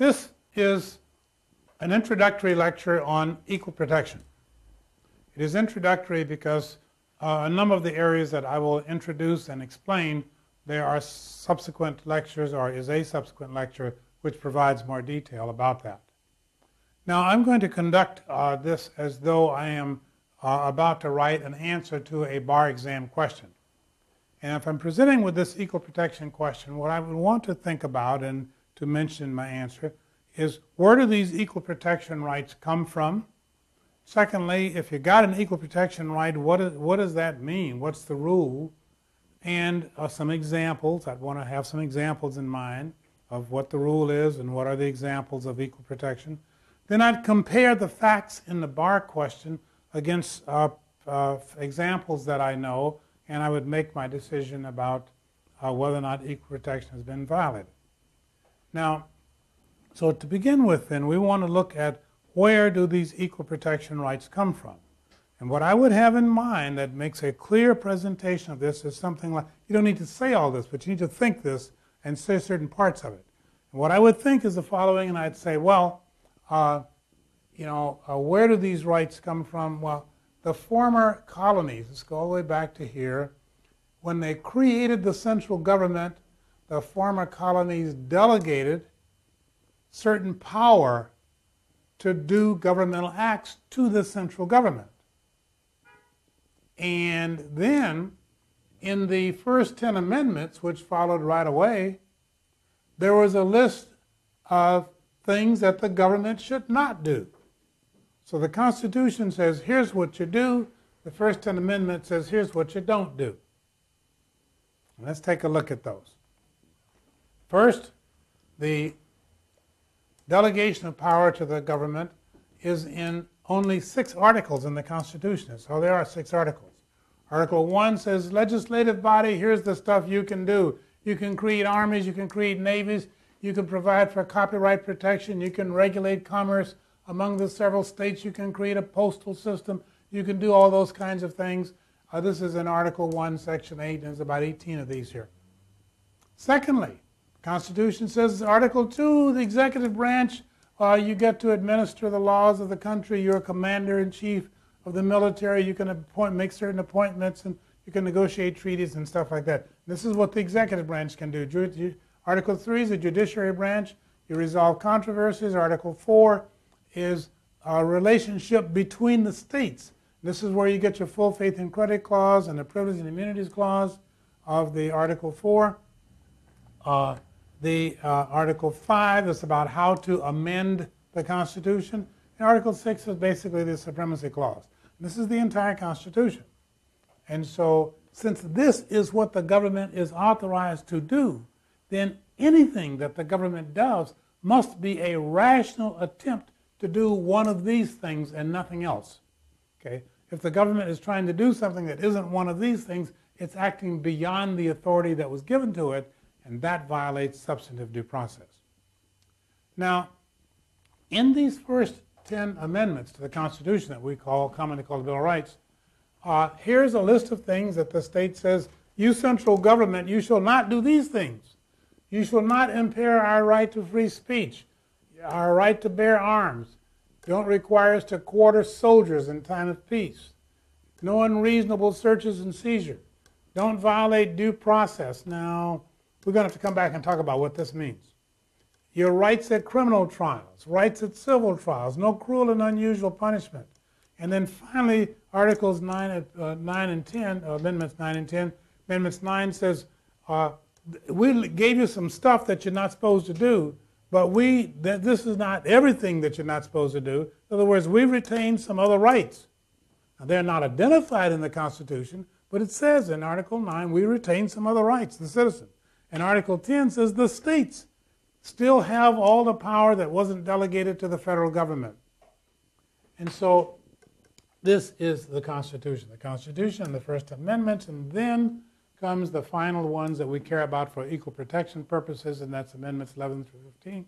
This is an introductory lecture on equal protection. It is introductory because uh, a number of the areas that I will introduce and explain, there are subsequent lectures or is a subsequent lecture which provides more detail about that. Now I'm going to conduct uh, this as though I am uh, about to write an answer to a bar exam question. And if I'm presenting with this equal protection question, what I would want to think about and to mention my answer is where do these equal protection rights come from? Secondly, if you got an equal protection right, what, is, what does that mean? What's the rule? And uh, some examples. I'd want to have some examples in mind of what the rule is and what are the examples of equal protection. Then I'd compare the facts in the bar question against uh, uh, examples that I know, and I would make my decision about uh, whether or not equal protection has been violated. Now, so to begin with, then, we want to look at where do these equal protection rights come from? And what I would have in mind that makes a clear presentation of this is something like you don't need to say all this, but you need to think this and say certain parts of it. And what I would think is the following, and I'd say, well, uh, you know, uh, where do these rights come from? Well, the former colonies, let's go all the way back to here, when they created the central government, the former colonies delegated certain power to do governmental acts to the central government. And then, in the first 10 amendments, which followed right away, there was a list of things that the government should not do. So the Constitution says, here's what you do. The first 10 amendments says, here's what you don't do. Let's take a look at those. First, the delegation of power to the government is in only six articles in the Constitution. So there are six articles. Article 1 says, legislative body, here's the stuff you can do. You can create armies, you can create navies, you can provide for copyright protection, you can regulate commerce among the several states, you can create a postal system, you can do all those kinds of things. Uh, this is in Article 1, Section 8, and there's about 18 of these here. Secondly, Constitution says, Article 2, the executive branch, uh, you get to administer the laws of the country. You're a commander in chief of the military. You can appoint, make certain appointments and you can negotiate treaties and stuff like that. This is what the executive branch can do. Article 3 is the judiciary branch. You resolve controversies. Article 4 is a relationship between the states. This is where you get your full faith and credit clause and the privilege and immunities clause of the Article 4. Uh, the uh, Article 5 is about how to amend the Constitution. And Article 6 is basically the Supremacy Clause. This is the entire Constitution. And so, since this is what the government is authorized to do, then anything that the government does must be a rational attempt to do one of these things and nothing else. Okay? If the government is trying to do something that isn't one of these things, it's acting beyond the authority that was given to it, and that violates substantive due process. Now, in these first 10 amendments to the Constitution that we call commonly called the Bill of Rights, uh, here's a list of things that the state says, you central government, you shall not do these things. You shall not impair our right to free speech, our right to bear arms. Don't require us to quarter soldiers in time of peace. No unreasonable searches and seizures. Don't violate due process. Now, we're going to have to come back and talk about what this means. Your rights at criminal trials, rights at civil trials, no cruel and unusual punishment. And then finally, Articles 9, uh, 9 and 10, uh, Amendments 9 and 10. Amendments 9 says, uh, we gave you some stuff that you're not supposed to do, but we that this is not everything that you're not supposed to do. In other words, we retain some other rights. Now, they're not identified in the Constitution, but it says in Article 9 we retain some other rights, the citizen. And Article 10 says the states still have all the power that wasn't delegated to the federal government. And so this is the Constitution. The Constitution the First Amendment, and then comes the final ones that we care about for equal protection purposes, and that's Amendments 11 through 15.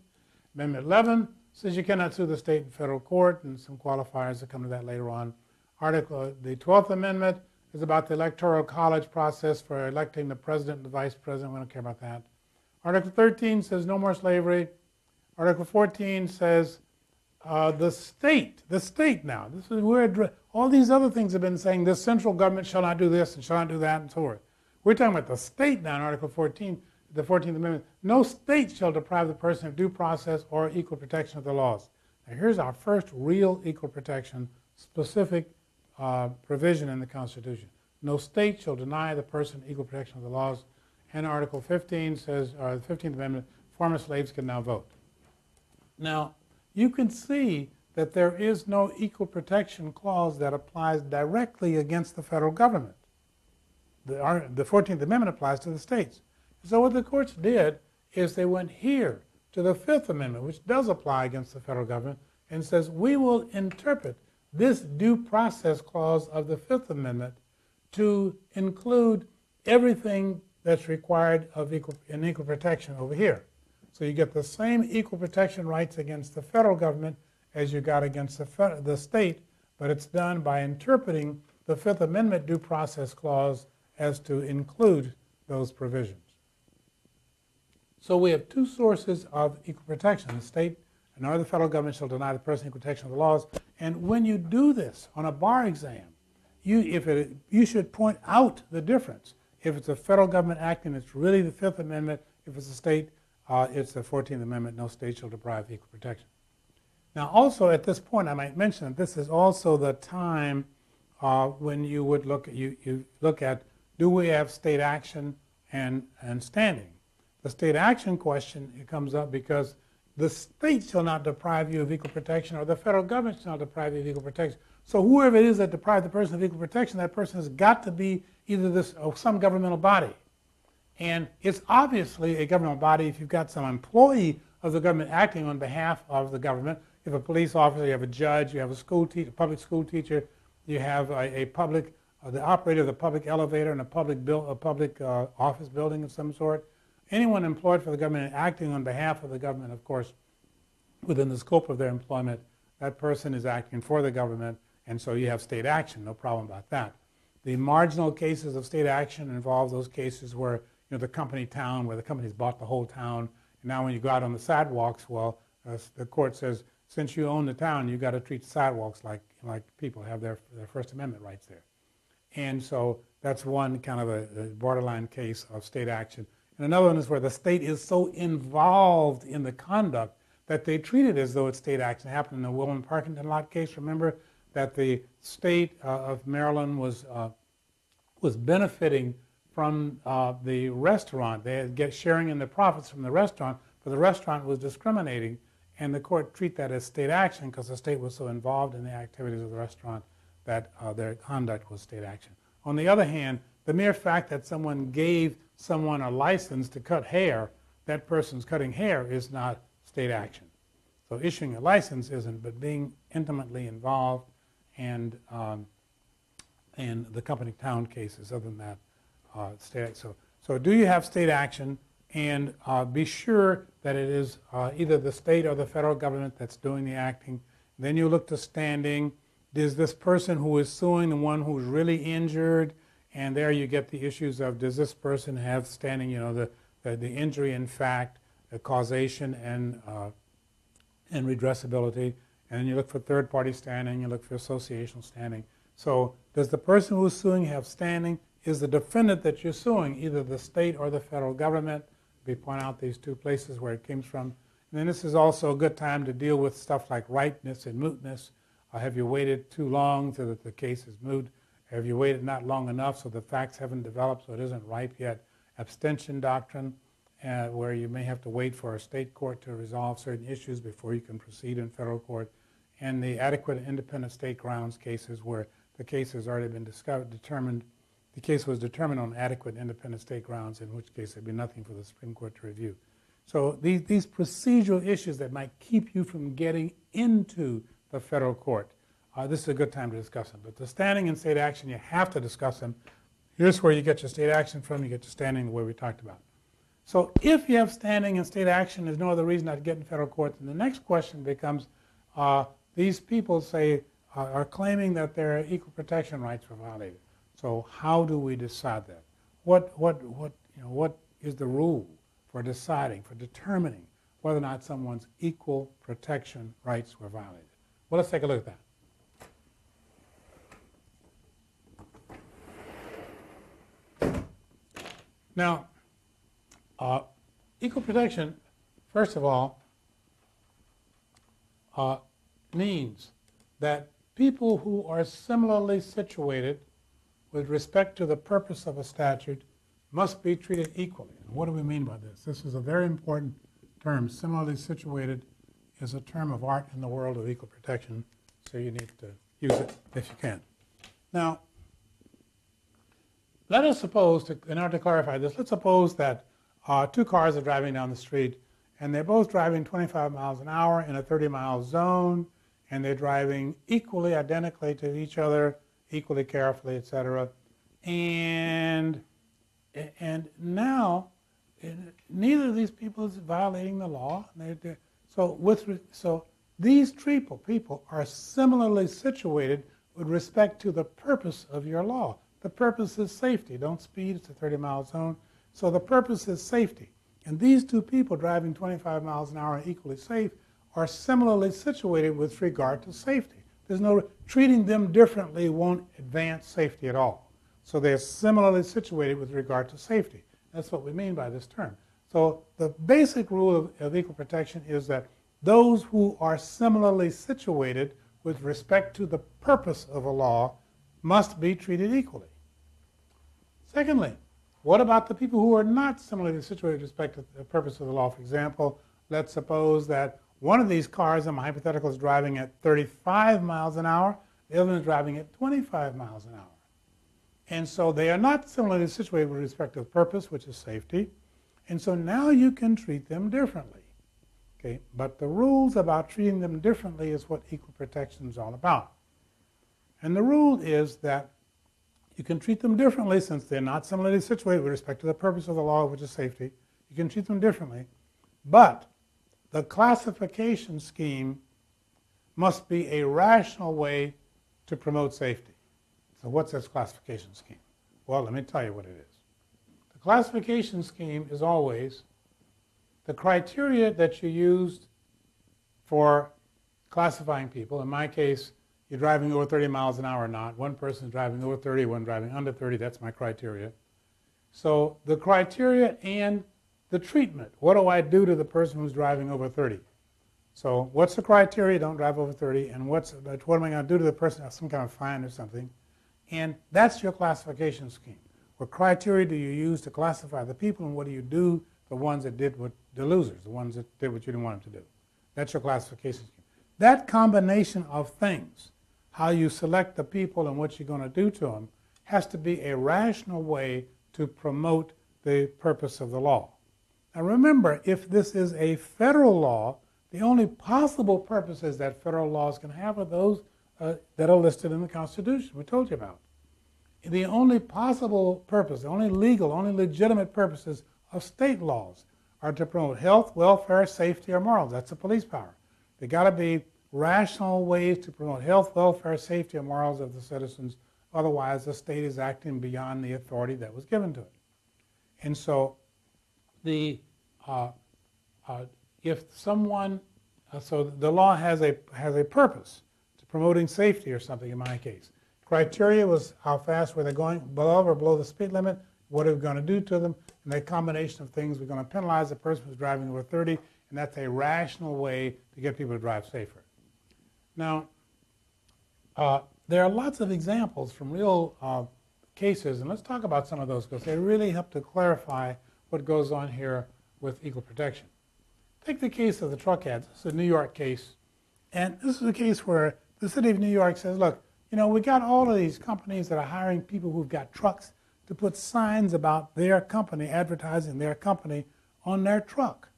Amendment 11 says you cannot sue the state and federal court, and some qualifiers that come to that later on. Article, the 12th Amendment is about the electoral college process for electing the president and the vice president. We don't care about that. Article 13 says no more slavery. Article 14 says uh, the state, the state now, this is where all these other things have been saying the central government shall not do this and shall not do that and so forth. We're talking about the state now in Article 14, the 14th Amendment. No state shall deprive the person of due process or equal protection of the laws. Now, here's our first real equal protection specific uh, provision in the Constitution. No state shall deny the person equal protection of the laws. And Article 15 says, or the 15th Amendment, former slaves can now vote. Now, you can see that there is no equal protection clause that applies directly against the federal government. The, the 14th Amendment applies to the states. So what the courts did is they went here to the Fifth Amendment, which does apply against the federal government, and says we will interpret this due process clause of the Fifth Amendment to include everything that's required of equal, in equal protection over here. So you get the same equal protection rights against the federal government as you got against the, the state, but it's done by interpreting the Fifth Amendment due process clause as to include those provisions. So we have two sources of equal protection. The state nor the federal government shall deny the person equal protection of the laws. And when you do this on a bar exam, you, if it, you should point out the difference. If it's a federal government acting, it's really the Fifth Amendment. If it's a state, uh, it's the 14th Amendment. No state shall deprive equal protection. Now, also at this point, I might mention that this is also the time uh, when you would look at, you, you look at do we have state action and, and standing. The state action question comes up because the state shall not deprive you of equal protection, or the federal government shall not deprive you of equal protection. So whoever it is that deprives the person of equal protection, that person has got to be either this or some governmental body. And it's obviously a governmental body if you've got some employee of the government acting on behalf of the government. You have a police officer, you have a judge, you have a school teacher, public school teacher, you have a, a public, uh, the operator of the public elevator in a public, build, a public uh, office building of some sort anyone employed for the government acting on behalf of the government, of course, within the scope of their employment, that person is acting for the government, and so you have state action, no problem about that. The marginal cases of state action involve those cases where you know the company town, where the company's bought the whole town, and now when you go out on the sidewalks, well, uh, the court says since you own the town, you've got to treat the sidewalks like like people have their their First Amendment rights there, and so that's one kind of a, a borderline case of state action. And another one is where the state is so involved in the conduct that they treat it as though it's state action. It happened in the Wilmington parking lot case. Remember that the state uh, of Maryland was uh, was benefiting from uh, the restaurant. They had get sharing in the profits from the restaurant, but the restaurant was discriminating, and the court treat that as state action because the state was so involved in the activities of the restaurant that uh, their conduct was state action. On the other hand, the mere fact that someone gave someone a license to cut hair, that person's cutting hair is not state action. So issuing a license isn't, but being intimately involved and um, and the company town cases, other than that, uh, state. So so do you have state action? And uh, be sure that it is uh, either the state or the federal government that's doing the acting. Then you look to standing. Is this person who is suing the one who's really injured? And there you get the issues of does this person have standing, you know, the, the, the injury in fact, the causation and, uh, and redressability. And then you look for third party standing, you look for associational standing. So does the person who's suing have standing? Is the defendant that you're suing either the state or the federal government? We point out these two places where it came from. And then this is also a good time to deal with stuff like ripeness and mootness. Uh, have you waited too long so that the case is moot? Have you waited not long enough so the facts haven't developed so it isn't ripe yet? Abstention doctrine, uh, where you may have to wait for a state court to resolve certain issues before you can proceed in federal court. And the adequate and independent state grounds cases where the case has already been discovered, determined, the case was determined on adequate independent state grounds, in which case there'd be nothing for the Supreme Court to review. So these, these procedural issues that might keep you from getting into the federal court uh, this is a good time to discuss them. But the standing and state action, you have to discuss them. Here's where you get your state action from. You get your standing the way we talked about. So if you have standing and state action, there's no other reason not to get in federal court. And the next question becomes, uh, these people say uh, are claiming that their equal protection rights were violated. So how do we decide that? What what what you know what is the rule for deciding for determining whether or not someone's equal protection rights were violated. Well, let's take a look at that. Now, uh, equal protection, first of all, uh, means that people who are similarly situated with respect to the purpose of a statute must be treated equally. And what do we mean by this? This is a very important term. Similarly situated is a term of art in the world of equal protection, so you need to use it if you can. Now, let us suppose, to, in order to clarify this, let's suppose that uh, two cars are driving down the street and they're both driving 25 miles an hour in a 30 mile zone and they're driving equally identically to each other, equally carefully, etc. And and now neither of these people is violating the law. So with so these people people are similarly situated with respect to the purpose of your law. The purpose is safety. Don't speed. It's a 30 mile zone. So the purpose is safety. And these two people driving 25 miles an hour are equally safe are similarly situated with regard to safety. There's no treating them differently won't advance safety at all. So they're similarly situated with regard to safety. That's what we mean by this term. So the basic rule of, of equal protection is that those who are similarly situated with respect to the purpose of a law must be treated equally. Secondly, what about the people who are not similarly situated with respect to the purpose of the law? For example, let's suppose that one of these cars in my hypothetical is driving at 35 miles an hour, the other one is driving at 25 miles an hour. And so they are not similarly situated with respect to the purpose, which is safety. And so now you can treat them differently. Okay? But the rules about treating them differently is what equal protection is all about. And the rule is that you can treat them differently since they're not similarly situated with respect to the purpose of the law, which is safety. You can treat them differently. But the classification scheme must be a rational way to promote safety. So what's this classification scheme? Well, let me tell you what it is. The classification scheme is always the criteria that you used for classifying people. In my case, you're driving over 30 miles an hour or not. One person driving over 30, one driving under 30. That's my criteria. So the criteria and the treatment. What do I do to the person who's driving over 30? So what's the criteria? Don't drive over 30. And what's what am I going to do to the person? Some kind of fine or something. And that's your classification scheme. What criteria do you use to classify the people, and what do you do the ones that did what the losers, the ones that did what you didn't want them to do? That's your classification scheme. That combination of things how you select the people and what you're going to do to them has to be a rational way to promote the purpose of the law. Now remember, if this is a federal law, the only possible purposes that federal laws can have are those uh, that are listed in the Constitution, we told you about. The only possible purpose, the only legal, only legitimate purposes of state laws are to promote health, welfare, safety, or morals. That's the police power. They got to be rational ways to promote health, welfare, safety, and morals of the citizens. Otherwise, the state is acting beyond the authority that was given to it. And so, the uh, uh, if someone, uh, so the law has a has a purpose to promoting safety or something. In my case, criteria was how fast were they going, above or below the speed limit. What are we going to do to them? And a combination of things. We're going to penalize the person who's driving over 30, and that's a rational way to get people to drive safer. Now, uh, there are lots of examples from real uh, cases, and let's talk about some of those because they really help to clarify what goes on here with equal protection. Take the case of the truck ads. This is a New York case, and this is a case where the city of New York says, look, you know, we got all of these companies that are hiring people who've got trucks to put signs about their company, advertising their company on their truck.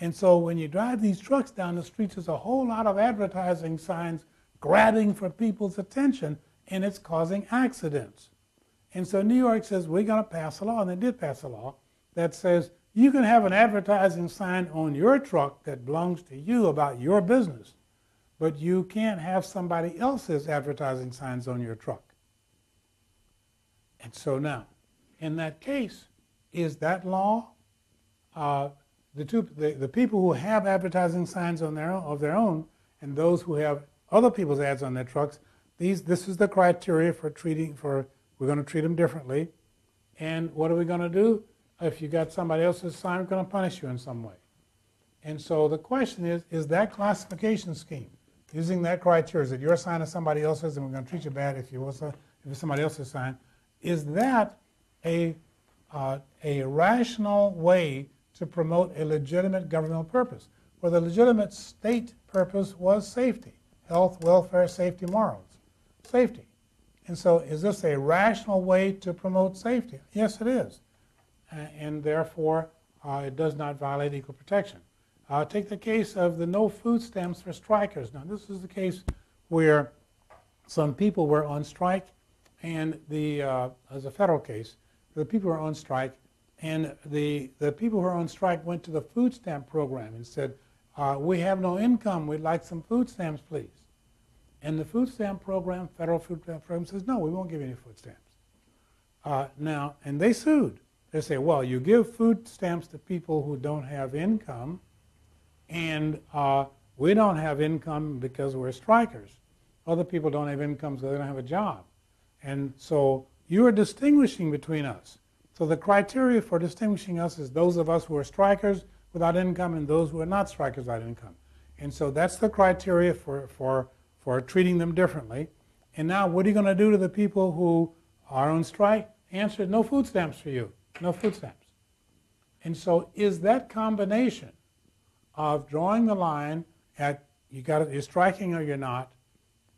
And so when you drive these trucks down the streets, there's a whole lot of advertising signs grabbing for people's attention, and it's causing accidents. And so New York says, we're going to pass a law, and they did pass a law that says you can have an advertising sign on your truck that belongs to you about your business, but you can't have somebody else's advertising signs on your truck. And so now, in that case, is that law uh, the, two, the, the people who have advertising signs on their, of their own and those who have other people's ads on their trucks, these, this is the criteria for treating, for, we're going to treat them differently. And what are we going to do? If you got somebody else's sign, we're going to punish you in some way. And so the question is, is that classification scheme, using that criteria, is it your sign or somebody else's, and we're going to treat you bad if, you was a, if it's somebody else's sign, is that a, uh, a rational way to promote a legitimate governmental purpose? Where the legitimate state purpose was safety, health, welfare, safety, morals, safety. And so is this a rational way to promote safety? Yes, it is. And therefore, uh, it does not violate equal protection. Uh, take the case of the no food stamps for strikers. Now, this is the case where some people were on strike, and the, uh, as a federal case, the people were on strike, and the, the people who are on strike went to the food stamp program and said, uh, we have no income, we'd like some food stamps, please. And the food stamp program, federal food stamp program, says, no, we won't give you any food stamps. Uh, now, and they sued. They say, well, you give food stamps to people who don't have income, and uh, we don't have income because we're strikers. Other people don't have income so they don't have a job. And so you are distinguishing between us. So the criteria for distinguishing us is those of us who are strikers without income and those who are not strikers without income. And so that's the criteria for, for for treating them differently. And now, what are you going to do to the people who are on strike? Answer no food stamps for you. No food stamps. And so, is that combination of drawing the line at you got you're striking or you're not,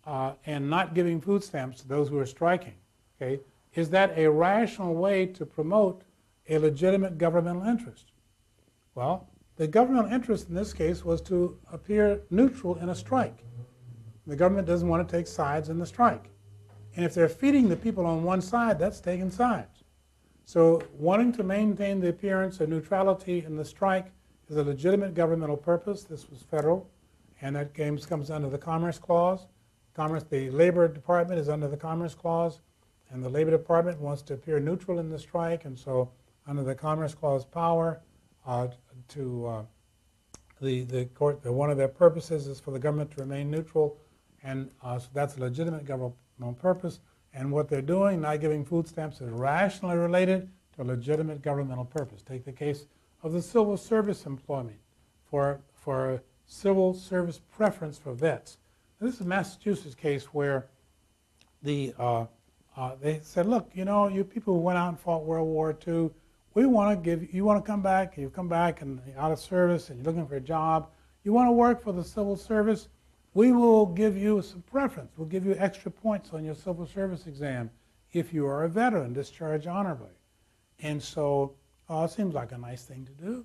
uh, and not giving food stamps to those who are striking, okay, is that a rational way to promote a legitimate governmental interest? Well, the governmental interest in this case was to appear neutral in a strike. The government doesn't want to take sides in the strike. And if they're feeding the people on one side, that's taking sides. So wanting to maintain the appearance of neutrality in the strike is a legitimate governmental purpose. This was federal, and that comes under the Commerce Clause. Commerce, the Labor Department is under the Commerce Clause, and the Labor Department wants to appear neutral in the strike, and so under the Commerce Clause power uh, to uh, the, the court, the, one of their purposes is for the government to remain neutral and uh, so that's a legitimate governmental purpose. And what they're doing, not giving food stamps, is rationally related to a legitimate governmental purpose. Take the case of the civil service employment for, for civil service preference for vets. This is a Massachusetts case where the, uh, they said, look, you know, you people who went out and fought World War II, we want to give, you want to come back, you come back and out of service and you're looking for a job, you want to work for the civil service, we will give you some preference. We'll give you extra points on your civil service exam if you are a veteran discharged honorably. And so uh, it seems like a nice thing to do.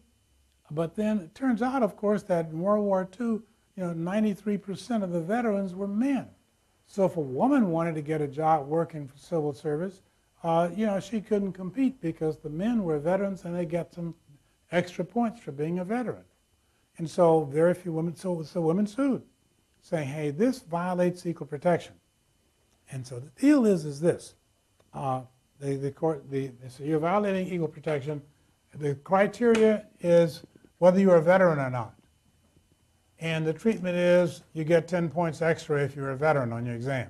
But then it turns out, of course, that in World War II, you know, 93% of the veterans were men. So if a woman wanted to get a job working for civil service, uh, you know, she couldn't compete because the men were veterans and they get some extra points for being a veteran. And so very few women, so, so women sued saying, hey, this violates equal protection. And so the deal is, is this. Uh, the, the court, the, so you're violating equal protection. The criteria is whether you're a veteran or not. And the treatment is you get 10 points extra if you're a veteran on your exam.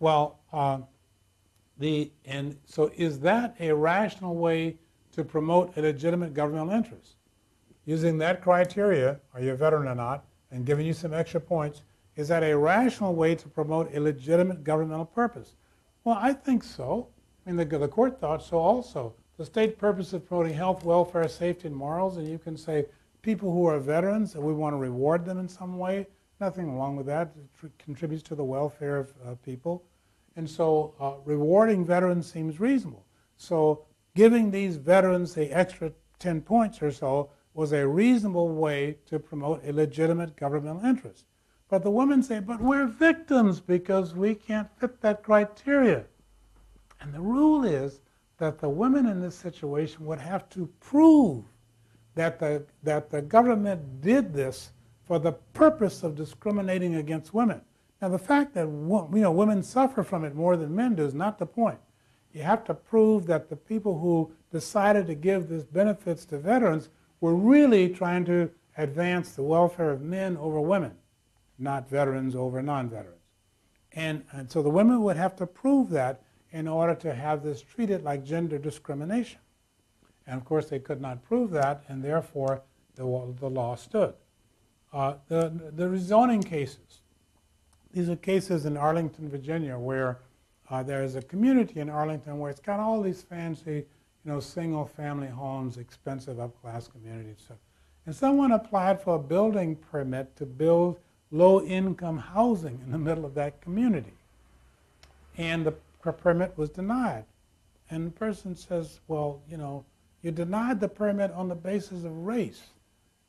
Well, uh, the, and so is that a rational way to promote a legitimate governmental interest? Using that criteria, are you a veteran or not, and giving you some extra points, is that a rational way to promote a legitimate governmental purpose? Well, I think so. I mean, the, the court thought so also. The state purpose of promoting health, welfare, safety, and morals, and you can say people who are veterans, and we want to reward them in some way. Nothing wrong with that. It contributes to the welfare of uh, people. And so uh, rewarding veterans seems reasonable. So giving these veterans the extra 10 points or so was a reasonable way to promote a legitimate governmental interest. But the women say, but we're victims because we can't fit that criteria. And the rule is that the women in this situation would have to prove that the, that the government did this for the purpose of discriminating against women. Now, the fact that you know, women suffer from it more than men do is not the point. You have to prove that the people who decided to give these benefits to veterans were really trying to advance the welfare of men over women, not veterans over non veterans. And, and so the women would have to prove that in order to have this treated like gender discrimination. And of course, they could not prove that, and therefore the, the law stood. Uh, the, the rezoning cases. These are cases in Arlington, Virginia, where uh, there is a community in Arlington where it's got all these fancy, you know, single-family homes, expensive upclass communities. And someone applied for a building permit to build low-income housing in the middle of that community, and the permit was denied. And the person says, "Well, you know, you denied the permit on the basis of race."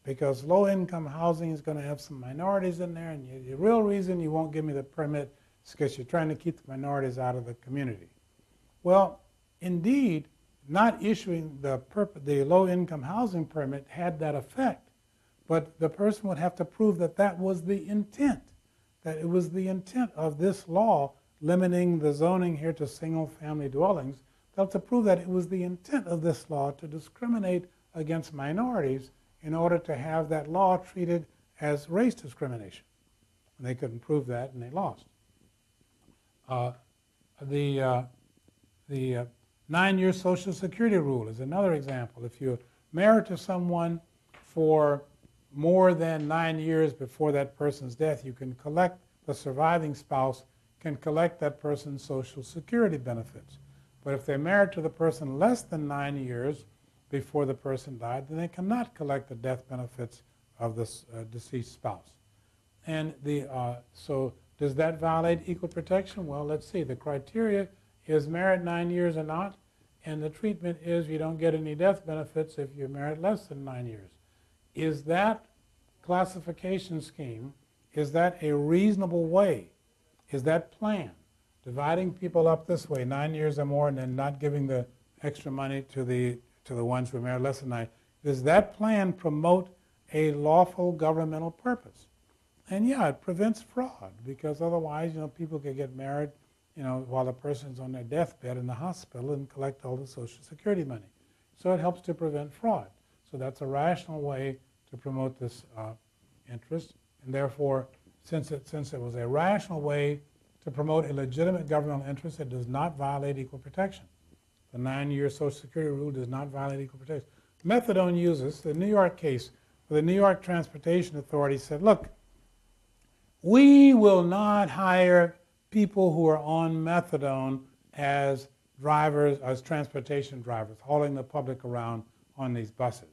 because low income housing is going to have some minorities in there, and the real reason you won't give me the permit is because you're trying to keep the minorities out of the community. Well, indeed, not issuing the, the low income housing permit had that effect, but the person would have to prove that that was the intent, that it was the intent of this law limiting the zoning here to single family dwellings. To prove that it was the intent of this law to discriminate against minorities in order to have that law treated as race discrimination. And they couldn't prove that, and they lost. Uh, the uh, the uh, nine-year Social Security rule is another example. If you're married to someone for more than nine years before that person's death, you can collect the surviving spouse can collect that person's Social Security benefits. But if they're married to the person less than nine years, before the person died, then they cannot collect the death benefits of the uh, deceased spouse. And the, uh, so does that violate equal protection? Well, let's see. The criteria is married nine years or not, and the treatment is you don't get any death benefits if you're married less than nine years. Is that classification scheme, is that a reasonable way? Is that plan, dividing people up this way, nine years or more, and then not giving the extra money to the to the ones who married less than nine, does that plan promote a lawful governmental purpose? And yeah, it prevents fraud because otherwise, you know, people could get married, you know, while the person's on their deathbed in the hospital and collect all the Social Security money. So it helps to prevent fraud. So that's a rational way to promote this uh, interest, and therefore, since it since it was a rational way to promote a legitimate governmental interest, that does not violate equal protection. The nine-year Social Security rule does not violate equal protection. Methadone users, the New York case, where the New York Transportation Authority said, look, we will not hire people who are on methadone as drivers, as transportation drivers, hauling the public around on these buses.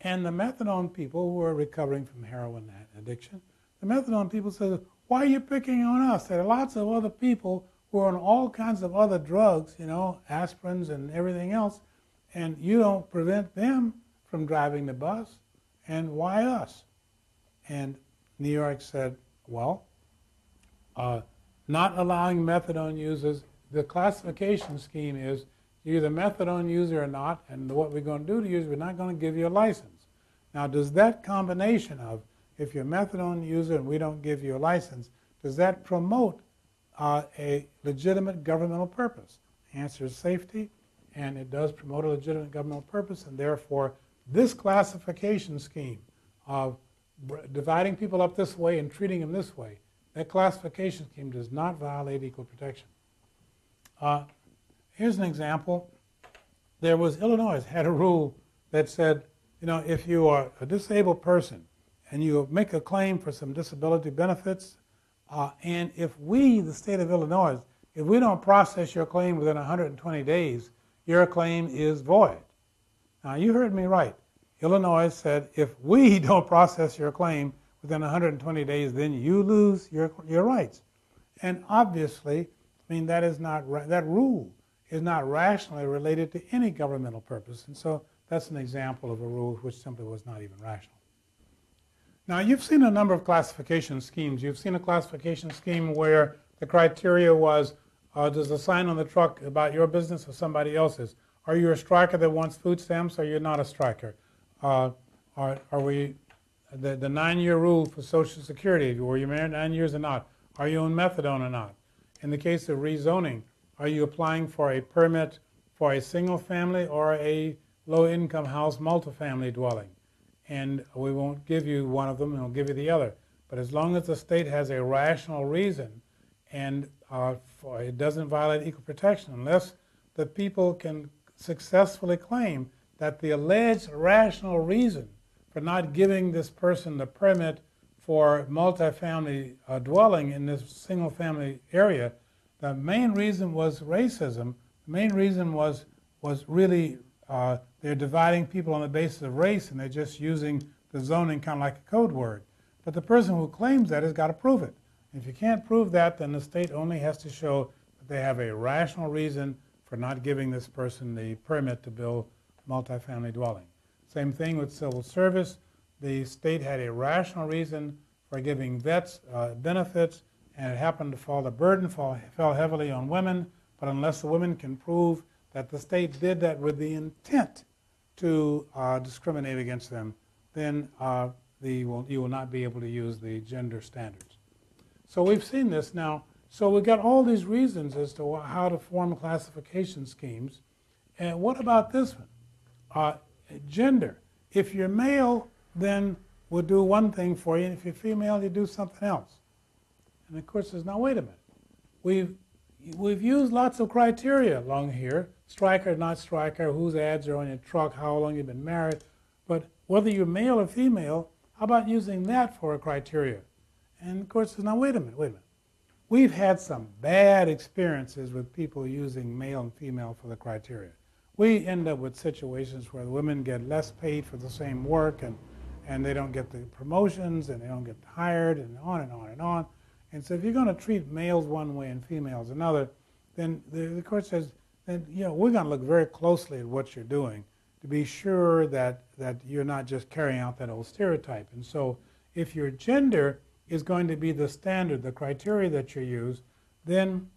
And the methadone people who are recovering from heroin addiction, the methadone people said, why are you picking on us? There are lots of other people who are on all kinds of other drugs, you know, aspirins and everything else, and you don't prevent them from driving the bus, and why us? And New York said, well, uh, not allowing methadone users, the classification scheme is you're either methadone user or not, and what we're going to do to you is we're not going to give you a license. Now, does that combination of if you're a methadone user and we don't give you a license, does that promote uh, a legitimate governmental purpose? The answer is safety, and it does promote a legitimate governmental purpose, and therefore this classification scheme of dividing people up this way and treating them this way, that classification scheme does not violate equal protection. Uh, here's an example. There was, Illinois had a rule that said, you know, if you are a disabled person and you make a claim for some disability benefits, uh, and if we, the state of Illinois, if we don't process your claim within 120 days, your claim is void. Now, you heard me right. Illinois said if we don't process your claim within 120 days, then you lose your, your rights. And obviously, I mean, that is not, that rule is not rationally related to any governmental purpose. And so that's an example of a rule which simply was not even rational. Now, you've seen a number of classification schemes. You've seen a classification scheme where the criteria was uh, does the sign on the truck about your business or somebody else's? Are you a striker that wants food stamps or you're not a striker? Uh, are, are we the, the nine year rule for Social Security? Were you married nine years or not? Are you on methadone or not? In the case of rezoning, are you applying for a permit for a single family or a low-income house multifamily dwelling, and we won't give you one of them, and we'll give you the other. But as long as the state has a rational reason and uh, for, it doesn't violate equal protection, unless the people can successfully claim that the alleged rational reason for not giving this person the permit for multifamily uh, dwelling in this single family area, the main reason was racism. The main reason was was really uh, they're dividing people on the basis of race and they're just using the zoning kind of like a code word. But the person who claims that has got to prove it. If you can't prove that, then the state only has to show that they have a rational reason for not giving this person the permit to build multifamily dwelling. Same thing with civil service. The state had a rational reason for giving vets uh, benefits, and it happened to fall, the burden fall, fell heavily on women, but unless the women can prove that the state did that with the intent to uh, discriminate against them, then uh, the, you will not be able to use the gender standards. So we've seen this now. So we've got all these reasons as to how to form classification schemes. And what about this one? Uh, gender. If you're male, then we'll do one thing for you, and if you're female, you do something else. And of course, says, now wait a minute. We've, we've used lots of criteria along here striker, not striker, whose ads are on your truck, how long you've been married. But whether you're male or female, how about using that for a criteria? And of course, now wait a minute, wait a minute. We've had some bad experiences with people using male and female for the criteria. We end up with situations where the women get less paid for the same work and, and they don't get the promotions and they don't get hired and on and on and on. And so if you're going to treat males one way and females another, then the, the court says, then you know, we're going to look very closely at what you're doing to be sure that, that you're not just carrying out that old stereotype. And so if your gender is going to be the standard, the criteria that you use, then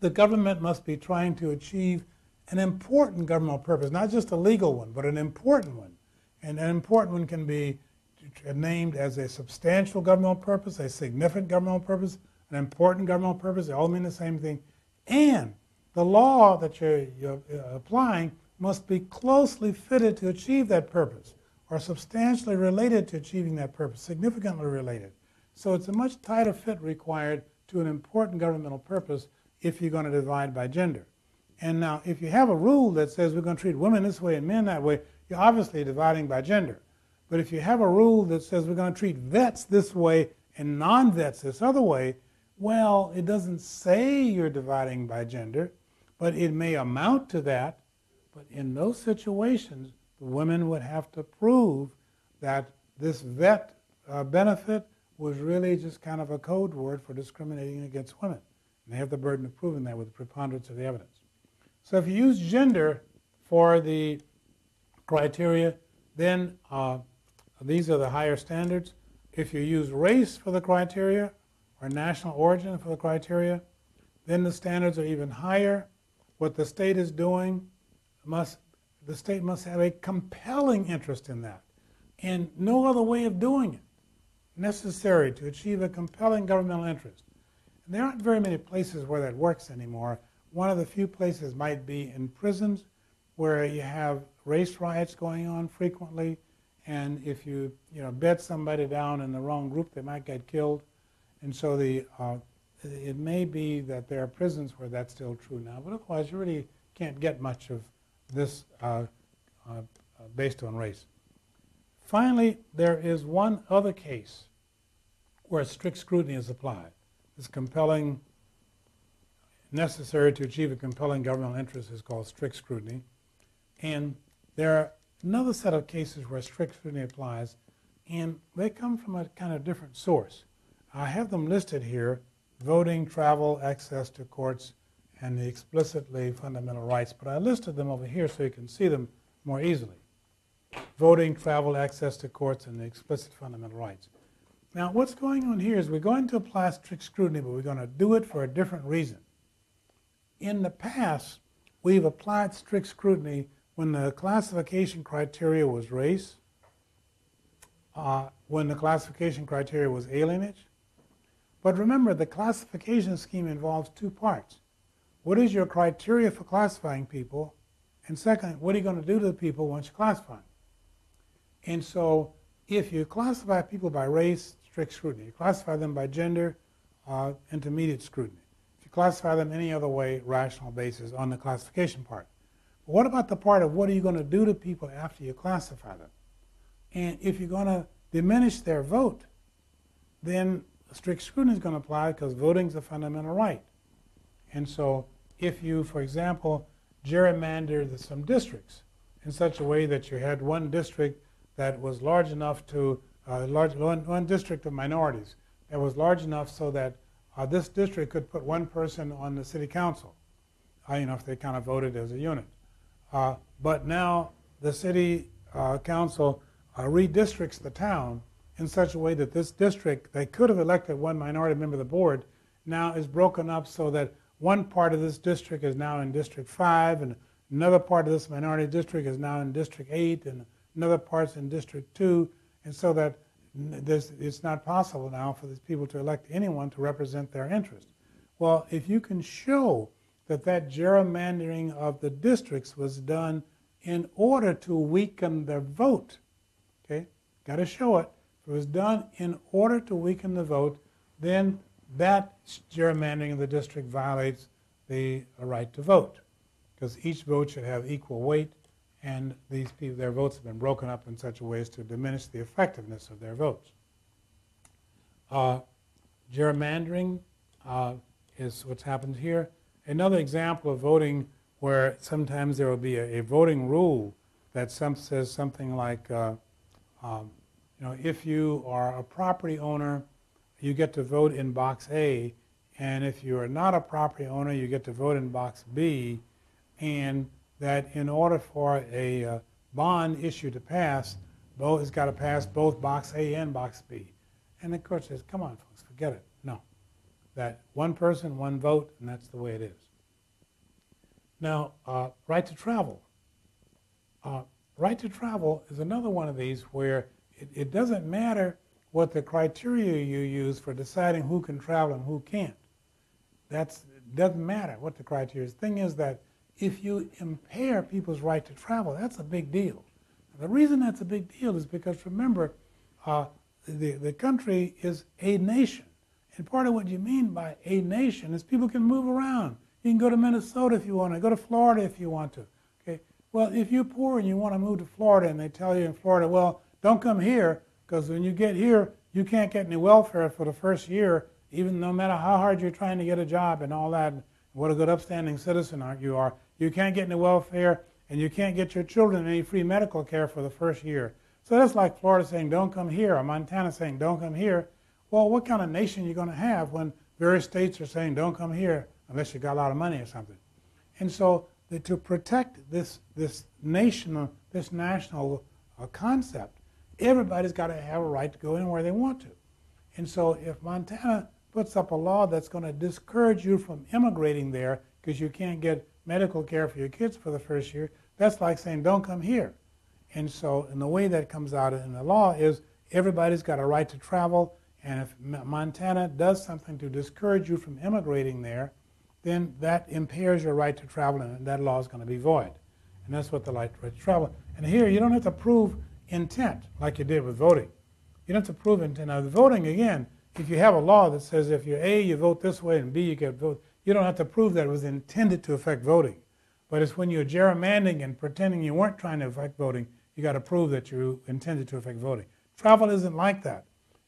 the government must be trying to achieve an important governmental purpose, not just a legal one, but an important one. And an important one can be named as a substantial governmental purpose, a significant governmental purpose, an important governmental purpose. They all mean the same thing. And the law that you're, you're uh, applying must be closely fitted to achieve that purpose or substantially related to achieving that purpose, significantly related. So it's a much tighter fit required to an important governmental purpose if you're going to divide by gender. And now, if you have a rule that says we're going to treat women this way and men that way, you're obviously dividing by gender. But if you have a rule that says we're going to treat vets this way and non vets this other way, well, it doesn't say you're dividing by gender, but it may amount to that. But in those situations, the women would have to prove that this vet uh, benefit was really just kind of a code word for discriminating against women. And they have the burden of proving that with the preponderance of the evidence. So if you use gender for the criteria, then uh, these are the higher standards. If you use race for the criteria or national origin for the criteria, then the standards are even higher. What the state is doing must the state must have a compelling interest in that, and no other way of doing it necessary to achieve a compelling governmental interest. And there aren't very many places where that works anymore. One of the few places might be in prisons where you have race riots going on frequently, and if you you know bet somebody down in the wrong group, they might get killed. And so the uh, it may be that there are prisons where that's still true now, but otherwise you really can't get much of this uh, uh, based on race. Finally, there is one other case where strict scrutiny is applied. This compelling, necessary to achieve a compelling governmental interest is called strict scrutiny. And there another set of cases where strict scrutiny applies, and they come from a kind of different source. I have them listed here, voting, travel, access to courts, and the explicitly fundamental rights, but I listed them over here so you can see them more easily voting, travel, access to courts, and the explicit fundamental rights. Now, what's going on here is we're going to apply strict scrutiny, but we're going to do it for a different reason. In the past, we've applied strict scrutiny when the classification criteria was race, uh, when the classification criteria was alienage. But remember, the classification scheme involves two parts. What is your criteria for classifying people, And second, what are you going to do to the people once you classify them? And so if you classify people by race, strict scrutiny. You classify them by gender, uh, intermediate scrutiny. If you classify them any other way, rational basis on the classification part. What about the part of what are you going to do to people after you classify them? And if you're going to diminish their vote, then strict scrutiny is going to apply because voting is a fundamental right. And so if you, for example, gerrymander some districts in such a way that you had one district that was large enough to, uh, large, one, one district of minorities that was large enough so that uh, this district could put one person on the city council, uh, you know, if they kind of voted as a unit. Uh, but now the city uh, council uh, redistricts the town in such a way that this district, they could have elected one minority member of the board, now is broken up so that one part of this district is now in District 5, and another part of this minority district is now in District 8, and another part's in District 2, and so that it's not possible now for these people to elect anyone to represent their interest. Well, if you can show that that gerrymandering of the districts was done in order to weaken their vote, okay, got to show it. If it was done in order to weaken the vote, then that gerrymandering of the district violates the right to vote because each vote should have equal weight and these people, their votes have been broken up in such a way as to diminish the effectiveness of their votes. Uh, gerrymandering uh, is what's happened here. Another example of voting where sometimes there will be a, a voting rule that some, says something like, uh, um, you know, if you are a property owner, you get to vote in box A, and if you are not a property owner, you get to vote in box B, and that in order for a uh, bond issue to pass, both has got to pass both box A and box B. And the court says, come on, folks, forget it. That one person, one vote, and that's the way it is. Now, uh, right to travel. Uh, right to travel is another one of these where it, it doesn't matter what the criteria you use for deciding who can travel and who can't. That doesn't matter what the criteria is. The thing is that if you impair people's right to travel, that's a big deal. The reason that's a big deal is because remember, uh, the, the country is a nation. And part of what you mean by a nation is people can move around. You can go to Minnesota if you want to, go to Florida if you want to. Okay. Well, if you're poor and you want to move to Florida and they tell you in Florida, well, don't come here because when you get here, you can't get any welfare for the first year, even no matter how hard you're trying to get a job and all that, what a good upstanding citizen you are. You can't get any welfare, and you can't get your children any free medical care for the first year. So that's like Florida saying, don't come here, or Montana saying, don't come here. Well, what kind of nation are you going to have when various states are saying, don't come here unless you got a lot of money or something? And so the, to protect this, this national, this national uh, concept, everybody's got to have a right to go anywhere they want to. And so if Montana puts up a law that's going to discourage you from immigrating there because you can't get medical care for your kids for the first year, that's like saying, don't come here. And so, and the way that comes out in the law is everybody's got a right to travel, and if Montana does something to discourage you from immigrating there, then that impairs your right to travel, and that law is going to be void. And that's what the right to travel. And here, you don't have to prove intent like you did with voting. You don't have to prove intent. Now, voting, again, if you have a law that says if you're A, you vote this way, and B, you get vote, you don't have to prove that it was intended to affect voting. But it's when you're gerrymandering and pretending you weren't trying to affect voting, you got to prove that you intended to affect voting. Travel isn't like that.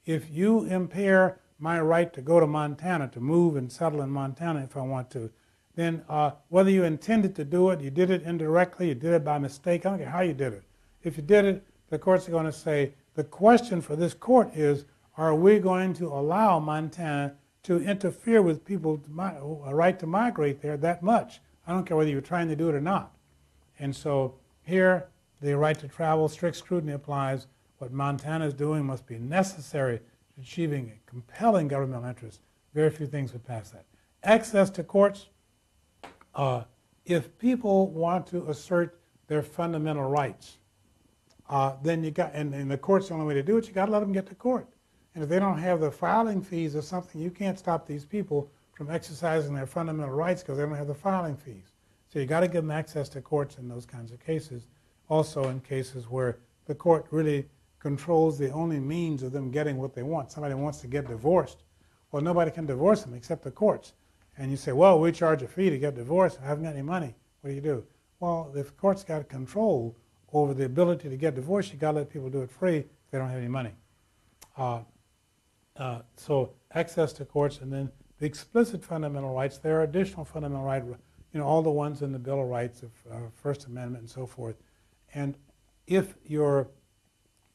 If you impair my right to go to Montana, to move and settle in Montana if I want to, then uh, whether you intended to do it, you did it indirectly, you did it by mistake, I don't care how you did it. If you did it, the courts are going to say the question for this court is are we going to allow Montana to interfere with people's right to migrate there that much. I don't care whether you're trying to do it or not. And so here, the right to travel, strict scrutiny applies. What Montana is doing must be necessary to achieving a compelling governmental interest. Very few things would pass that. Access to courts. Uh, if people want to assert their fundamental rights, uh, then you got, and, and the court's the only way to do it, you got to let them get to court. And if they don't have the filing fees or something, you can't stop these people from exercising their fundamental rights because they don't have the filing fees. So you got to give them access to courts in those kinds of cases. Also, in cases where the court really controls the only means of them getting what they want. Somebody wants to get divorced. Well, nobody can divorce them except the courts. And you say, well, we charge a fee to get divorced. I haven't got any money. What do you do? Well, if the court's got control over the ability to get divorced, You've got to let people do it free if they don't have any money. Uh, uh, so access to courts, and then the explicit fundamental rights. There are additional fundamental rights, you know, all the ones in the Bill of Rights of uh, First Amendment and so forth. And if your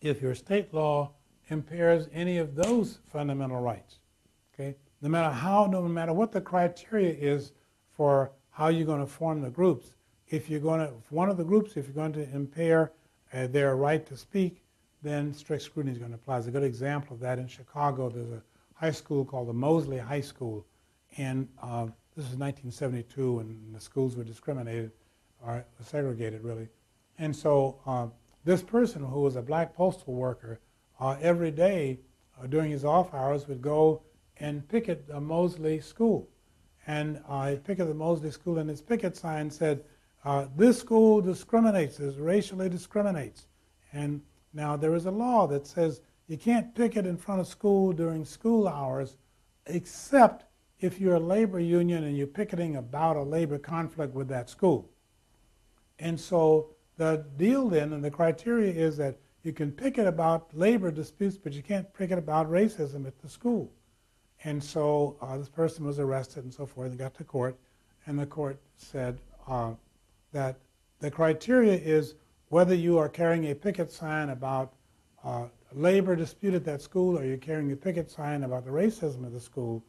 if your state law impairs any of those fundamental rights, okay, no matter how, no matter what the criteria is for how you're going to form the groups, if you're going to, if one of the groups, if you're going to impair uh, their right to speak, then strict scrutiny is going to apply. There's a good example of that in Chicago. There's a high school called the Mosley High School, and uh, this is 1972, and the schools were discriminated or segregated, really. And so uh, this person, who was a black postal worker, uh, every day uh, during his off hours would go and picket the Mosley School. And I picketed the Mosley School, and his picket sign said, uh, "This school discriminates, is racially discriminates." And now there is a law that says you can't picket in front of school during school hours, except if you're a labor union and you're picketing about a labor conflict with that school. And so the deal then and the criteria is that you can picket about labor disputes, but you can't picket about racism at the school. And so uh, this person was arrested and so forth and got to court, and the court said uh, that the criteria is whether you are carrying a picket sign about uh, labor dispute at that school or you're carrying a picket sign about the racism of the school,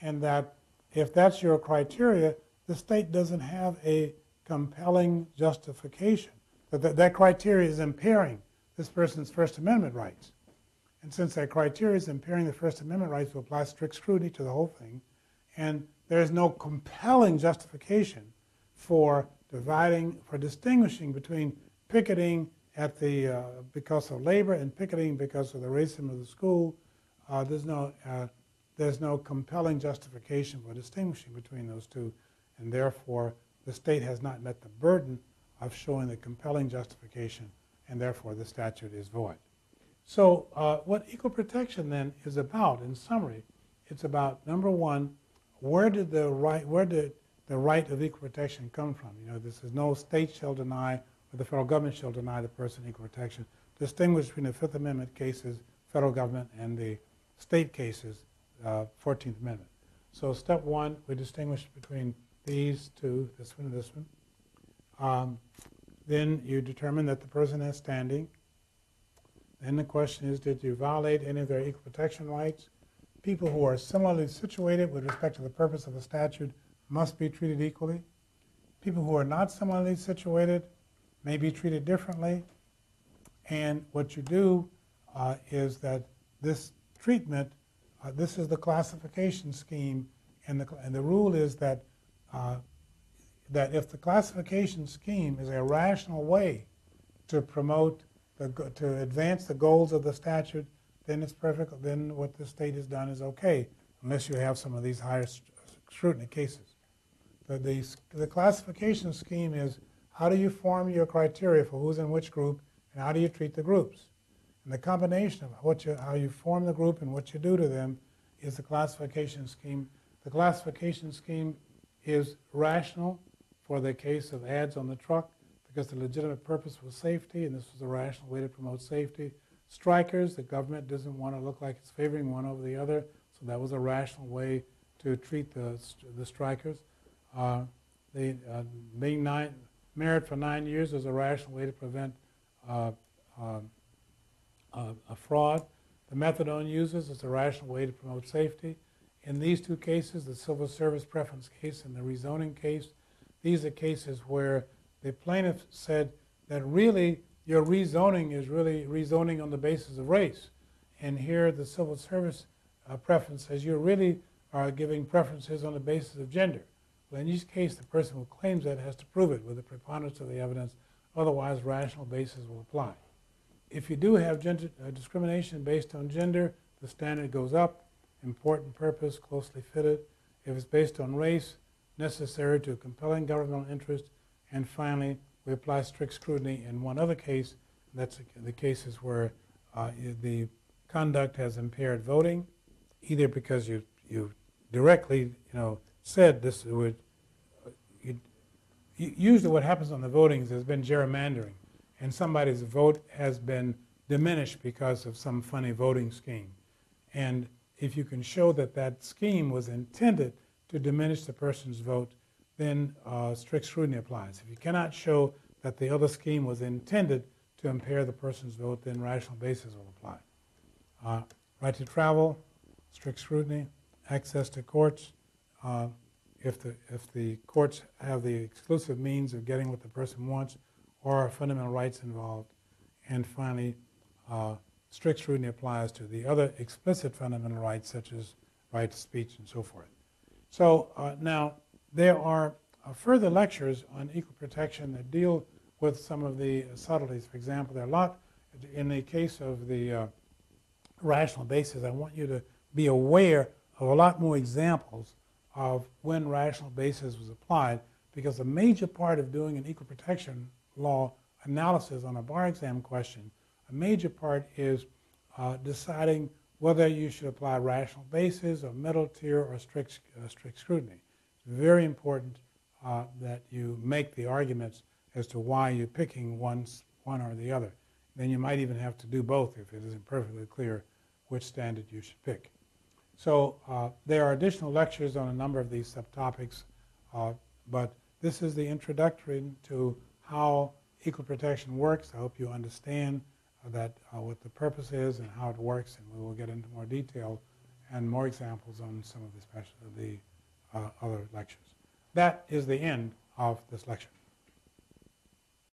and that if that's your criteria, the state doesn't have a compelling justification. That, that, criteria is impairing this person's First Amendment rights. And since that criteria is impairing the First Amendment rights, we apply strict scrutiny to the whole thing. And there is no compelling justification for dividing, for distinguishing between picketing at the, uh, because of labor and picketing because of the racism of the school. Uh, there's, no, uh, there's no compelling justification for distinguishing between those two. And therefore, the state has not met the burden of showing the compelling justification, and therefore the statute is void. So, uh, what equal protection then is about, in summary, it's about number one, where did the right, where did the right of equal protection come from? You know, this is no state shall deny or the federal government shall deny the person equal protection. Distinguish between the Fifth Amendment cases, federal government, and the state cases, uh, 14th Amendment. So step one, we distinguish between these two, this one and this one. Um, then you determine that the person has standing. Then the question is, did you violate any of their equal protection rights? People who are similarly situated with respect to the purpose of the statute must be treated equally. People who are not similarly situated may be treated differently. And what you do uh, is that this treatment, uh, this is the classification scheme, and the, and the rule is that, uh, that if the classification scheme is a rational way to promote the, to advance the goals of the statute, then it's perfect. Then what the state has done is okay, unless you have some of these higher scrutiny cases. The, the, the classification scheme is how do you form your criteria for who's in which group, and how do you treat the groups? And the combination of what you, how you form the group and what you do to them is the classification scheme. The classification scheme is rational for the case of ads on the truck because the legitimate purpose was safety, and this was a rational way to promote safety. Strikers, the government doesn't want to look like it's favoring one over the other, so that was a rational way to treat the, the strikers. Uh, the, uh, being nine, married for nine years was a rational way to prevent uh, um, a fraud. The methadone users is a rational way to promote safety. In these two cases, the civil service preference case and the rezoning case, these are cases where the plaintiff said that really your rezoning is really rezoning on the basis of race. And here the civil service uh, preference says you really are giving preferences on the basis of gender. Well, in each case, the person who claims that has to prove it with the preponderance of the evidence, otherwise rational basis will apply. If you do have gender, uh, discrimination based on gender, the standard goes up, important purpose, closely fitted. If it's based on race, necessary to a compelling governmental interest. And finally, we apply strict scrutiny in one other case. That's the cases where uh, the conduct has impaired voting, either because you, you directly, you know, said this would, you, usually what happens on the voting is there's been gerrymandering, and somebody's vote has been diminished because of some funny voting scheme. And if you can show that that scheme was intended to diminish the person's vote, then uh, strict scrutiny applies. If you cannot show that the other scheme was intended to impair the person's vote, then rational basis will apply. Uh, right to travel, strict scrutiny, access to courts. Uh, if, the, if the courts have the exclusive means of getting what the person wants, or fundamental rights involved. And finally, uh, strict scrutiny applies to the other explicit fundamental rights, such as right to speech and so forth. So uh, now, there are uh, further lectures on equal protection that deal with some of the subtleties. For example, there are a lot, in the case of the uh, rational basis, I want you to be aware of a lot more examples of when rational basis was applied, because a major part of doing an equal protection law analysis on a bar exam question, a major part is uh, deciding whether you should apply rational basis or middle tier or strict, uh, strict scrutiny. It's very important uh, that you make the arguments as to why you're picking one, one or the other. Then you might even have to do both if it isn't perfectly clear which standard you should pick. So uh, there are additional lectures on a number of these subtopics, uh, but this is the introductory to how equal protection works. I hope you understand that uh, what the purpose is and how it works, and we will get into more detail and more examples on some of the, special, the uh, other lectures. That is the end of this lecture.